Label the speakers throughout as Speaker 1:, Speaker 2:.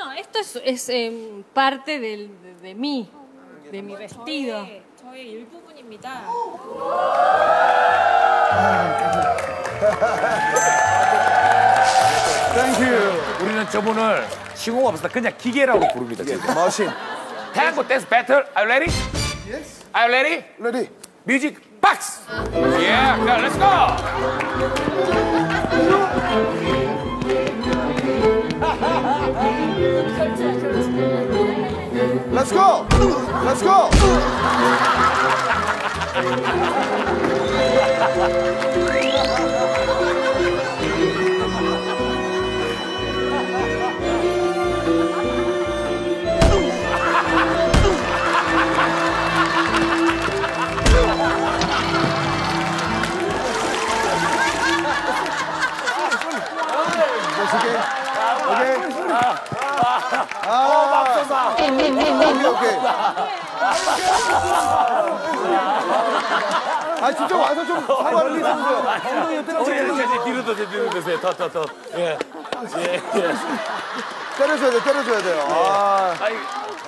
Speaker 1: No, esto es, es em, parte del- de, de mí, de mi vestido.
Speaker 2: 저의, 저의 일부분입니다.
Speaker 3: 땡큐.
Speaker 4: 우리는 저분을 시공 없어서 그냥 기계라고 부릅니다.
Speaker 3: 예,
Speaker 4: 저희는.
Speaker 3: 머신.
Speaker 4: Tango Dance Battle. Are you ready?
Speaker 3: Yes.
Speaker 4: Are you ready?
Speaker 3: 레디.
Speaker 4: Music box. Yeah, go, let's go.
Speaker 3: Let's go. Let's go. 오케이. 오케이. 아, 오케이, 오케이. 아, 진짜 와서 좀 사과를 해주세요.
Speaker 4: 제, 제, 제 뒤로 드세요, 뒤로 드세요. 더, 더, 더. 예. 예, 예.
Speaker 3: 때려줘야 돼, 때려줘야 돼요. 아,
Speaker 4: 아이,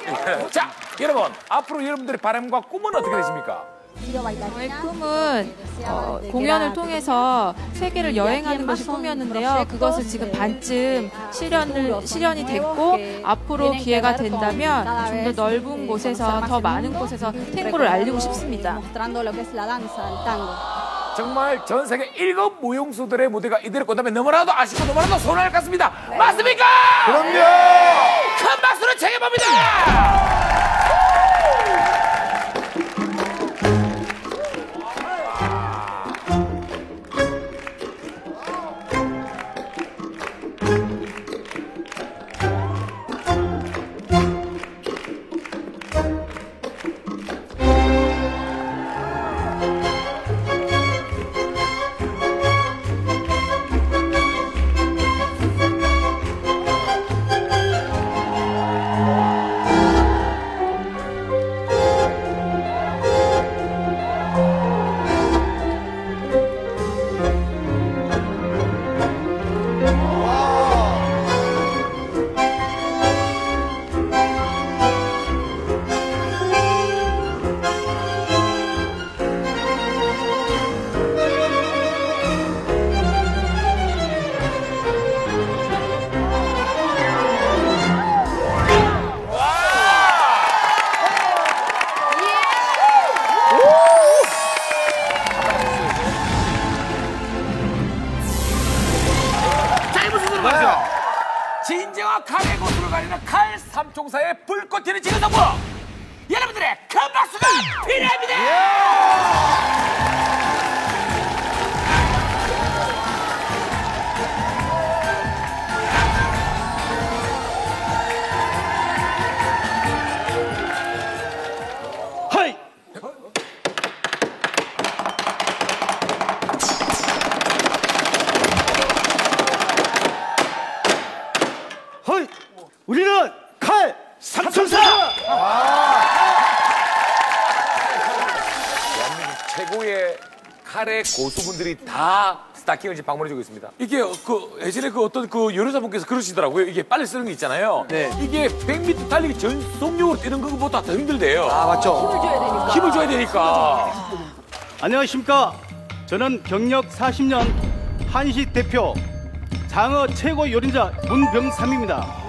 Speaker 4: 예. 자, 여러분. 앞으로 여러분들의 바람과 꿈은 어떻게 되십니까?
Speaker 2: 저의 꿈은 어, 공연을 통해서 세계를 여행하는 것이 꿈이었는데요. 그것을 지금 반쯤 실현을 실현이 됐고 앞으로 기회가 된다면 좀 더 넓은 곳에서 더 많은 곳에서 탱고를 알리고 싶습니다.
Speaker 4: 정말 전 세계 일곱 무용수들의 무대가 이대로 끝나면 너무나도 아쉽고 너무나도 서운할 것 같습니다. 맞습니까?
Speaker 3: 그럼요.
Speaker 4: 큰 박수를 청해봅니다. 가리는 칼 삼총사의 불꽃 튀는 지금 선보 여러분들의 큰 박수가 필요합니다.
Speaker 5: 하이! 하이! 우리는 칼 삼천사!
Speaker 4: 최고의 칼의 고수분들이 다 스타킹을 지금 방문해주고 있습니다. 이게 그 예전에 그 어떤 그 요리사분께서 그러시더라고요. 이게 빨리 쓰는 게 있잖아요.
Speaker 3: 네.
Speaker 4: 이게 100m 달리기 전속력으로 뛰는 것보다 더 힘들대요.
Speaker 3: 아, 맞죠.
Speaker 4: 힘을 줘야 되니까.
Speaker 5: 안녕하십니까? 저는 경력 40년 한식 대표 장어 최고 요리자 문병삼입니다.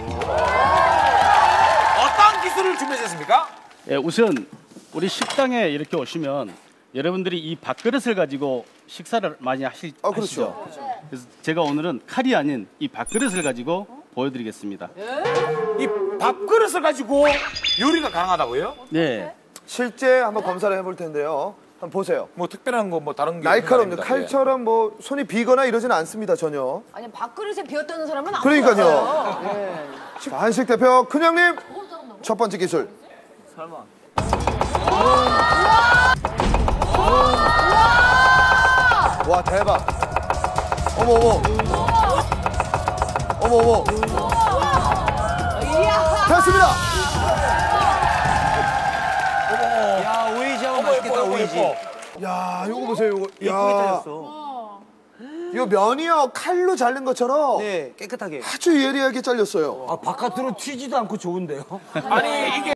Speaker 4: 어떤 기술을 준비하셨습니까?
Speaker 5: 예, 우선 우리 식당에 이렇게 오시면 여러분들이 이 밥그릇을 가지고 식사를 많이 하시,
Speaker 3: 아, 그렇죠.
Speaker 5: 하시죠. 그래서 제가 오늘은 칼이 아닌 이 밥그릇을 가지고 보여드리겠습니다.
Speaker 4: 이 밥그릇을 가지고 요리가 가능하다고요?
Speaker 5: 네.
Speaker 3: 실제 한번 검사를 해볼 텐데요. 한번 보세요.
Speaker 4: 뭐 특별한 거 뭐 다른 게 아닙니다.
Speaker 3: 칼처럼 뭐 손이 비거나 이러진 않습니다, 전혀.
Speaker 6: 아니 밥그릇에 비었다는 사람은 안
Speaker 3: 그러니까요.
Speaker 6: 보였어요.
Speaker 3: 자, 한식 대표 큰형님 첫 번째 기술. 설마. 와 대박. 어머 어머. 어머 어머. 됐습니다.
Speaker 7: 이지.
Speaker 3: 야 이거 보세요 이거.
Speaker 7: 예쁘게
Speaker 3: 야.
Speaker 7: 잘렸어.
Speaker 3: 요 면이요 칼로 자른 것처럼
Speaker 7: 네, 깨끗하게.
Speaker 3: 아주 예리하게 잘렸어요.
Speaker 7: 아, 바깥으로 튀지도 않고 좋은데요?
Speaker 4: 아니 이게